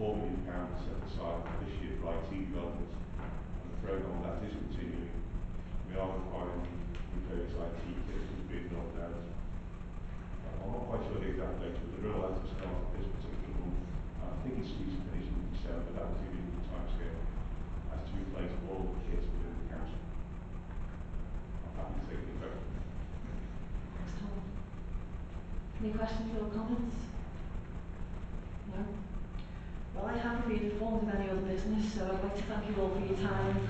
four million pounds set aside this year for IT development. And the programme that is continuing. We are requiring various IT kits to be knocked out. I'm not quite sure the exact date, but the real out of start this particular month. I think it's due to finish in December, that give you the timescale as to replace all the kits within the council. I'm happy to take the question. Thanks, Tom. Any questions or comments? Haven't been informed of any other business, so I'd like to thank you all for your time.